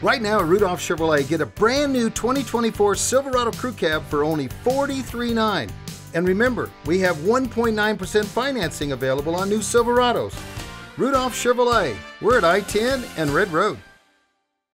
Right now at Rudolph Chevrolet, get a brand new 2024 Silverado Crew Cab for only $43.9. And remember, we have 1.9% financing available on new Silverados. Rudolph Chevrolet, we're at I 10 and Redd Road.